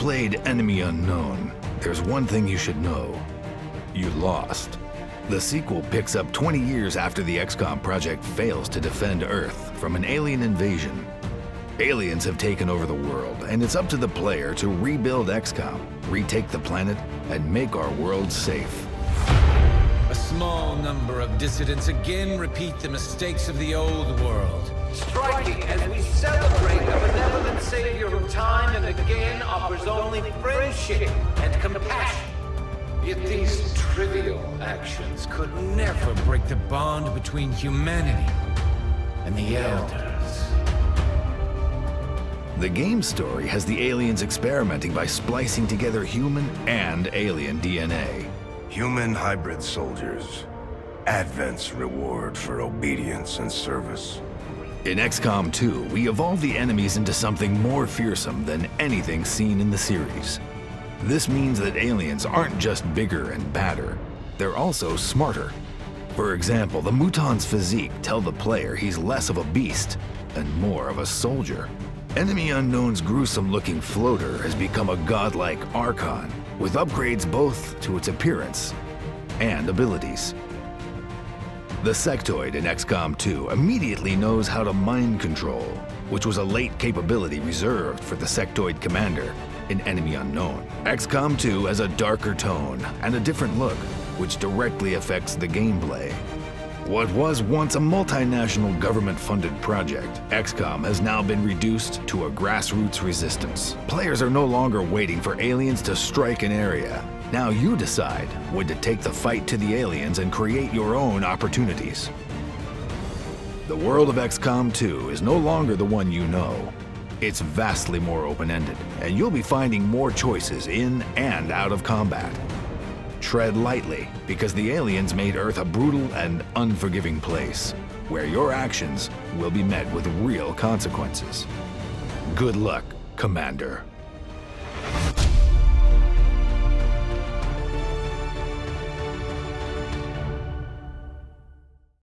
played Enemy Unknown, there's one thing you should know. You lost. The sequel picks up 20 years after the XCOM project fails to defend Earth from an alien invasion. Aliens have taken over the world, and it's up to the player to rebuild XCOM, retake the planet, and make our world safe. A small number of dissidents again repeat the mistakes of the old world. Striking as we celebrate a benevolent savior who time and again offers only friendship and compassion. Yet these trivial actions Could never break the bond between humanity and the Elders. The game story has the aliens experimenting by splicing together human and alien DNA. Human hybrid soldiers. Advent's reward for obedience and service. In XCOM 2, we evolve the enemies into something more fearsome than anything seen in the series. This means that aliens aren't just bigger and badder, they're also smarter. For example, the Muton's physique tell the player he's less of a beast and more of a soldier. Enemy Unknown's gruesome-looking floater has become a godlike Archon, with upgrades both to its appearance and abilities. The sectoid in XCOM 2 immediately knows how to mind control, which was a late capability reserved for the sectoid commander in Enemy Unknown. XCOM 2 has a darker tone and a different look, which directly affects the gameplay. What was once a multinational government-funded project, XCOM has now been reduced to a grassroots resistance. Players are no longer waiting for aliens to strike an area. Now you decide when to take the fight to the aliens and create your own opportunities. The world of XCOM 2 is no longer the one you know. It's vastly more open-ended, and you'll be finding more choices in and out of combat. Tread lightly, because the aliens made Earth a brutal and unforgiving place, where your actions will be met with real consequences. Good luck, Commander.